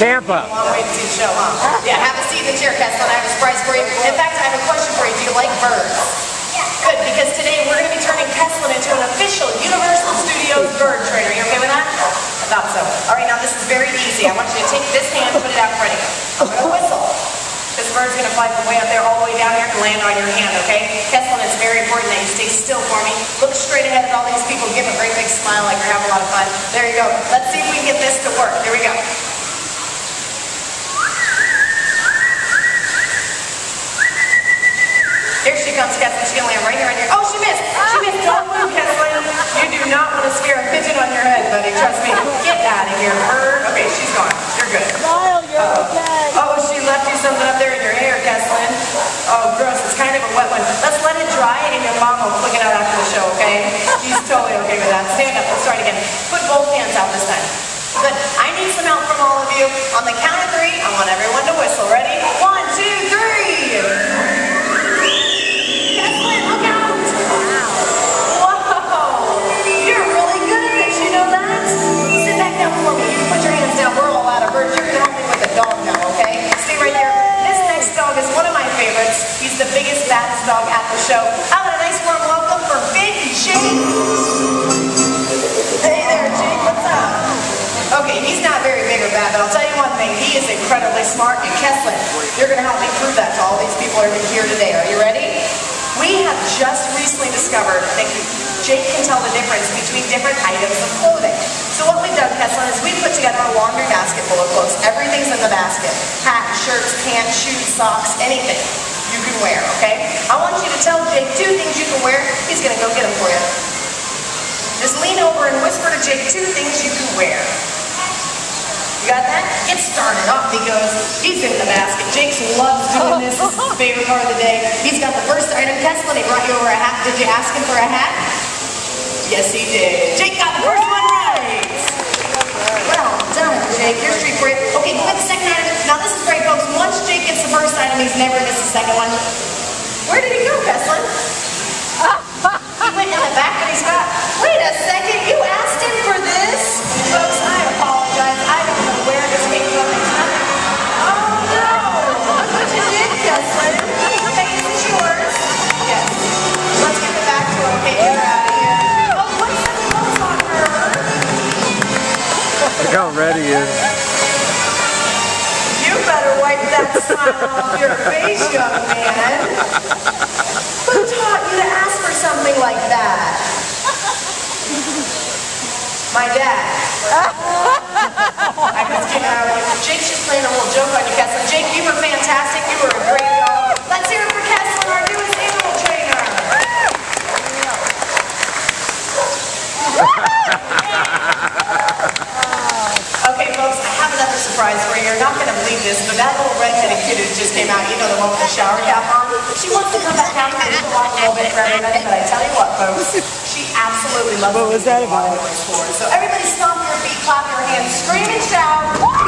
Tampa. Long way to show, huh? Yeah, have a seat in the chair, Keslen. I have a surprise for you. In fact, I have a question for you. Do you like birds? Yeah. Good, because today we're going to be turning Keslen into an official Universal Studios bird trainer. You okay with that? I thought so. All right, now this is very easy. I want you to take this hand, and put it out in front of you. I'm going to whistle. This bird's going to fly from way up there all the way down here and land on your hand, okay? Keslen, it's very important that you stay still for me. Look straight ahead at all these people. Give them a great big smile like you're having a lot of fun. There you go. Let's see if we can get this to work. Here we go. Here she comes, She's going to land right here on your... Oh, she missed. She missed. Ah. Don't move, Keslen. You do not want to scare a pigeon on your head, buddy. Trust me. Get out of here, bird. Okay, she's gone. You're good. Smile, you're okay. Oh, she left you something up there in your hair, Keslen. Oh, gross. It's kind of a wet one. Let's let it dry and your mom will flick it out after the show, okay? She's totally okay with that. Stand up. Let's start again. Put both hands out this time. How about a nice warm welcome for Big Jake? Hey there, Jake. What's up? Okay, he's not very big or bad, but I'll tell you one thing. He is incredibly smart. And Keslen, you're going to help me prove that to all these people who are here today. Are you ready? We have just recently discovered that Jake can tell the difference between different items of clothing. So what we've done, Keslen, is we put together a laundry basket full of clothes. Everything's in the basket. Hats, shirts, pants, shoes, socks, anything you can wear, okay? I want you to tell Jake two things you can wear. He's going to go get them for you. Just lean over and whisper to Jake two things you can wear. You got that? Get started. Off he goes. He's in the basket. Jake loves doing this. This is his favorite part of the day. He's got the first item. Keslen, he brought you over a hat. Did you ask him for a hat? Yes, he did. Jake got the first one right. Well done, Jake. Here's treat for you. Okay, look at the second item. Now this is great, folks. Once Jake gets the first item, he's never missed a second one. Where did he go, Keslen? He went in the back and he's got, wait a second, you asked him for this? Folks, I apologize. I don't know where this came from. Oh no! Look what you did, Keslen. Hey, is yours? Yes. Let's give it back to out of here. Oh? Look how red he is. Wipe that smile off your face, young man. Who taught you to ask for something like that? My dad. I was kidding. Jake's just playing a little joke on you, Keslen. Jake, you were fantastic. You were a great dog. Let's hear it for Keslen, our newest animal trainer. Okay, folks, I have another surprise for you. You're not going to believe this, but that little redheaded kid who just came out, you know, the one with the shower cap on, she wants to come back down here and walk a little bit for everybody, but I tell you what, folks, she absolutely loves What was that about? So everybody stomp your feet, clap your hands, scream and shout.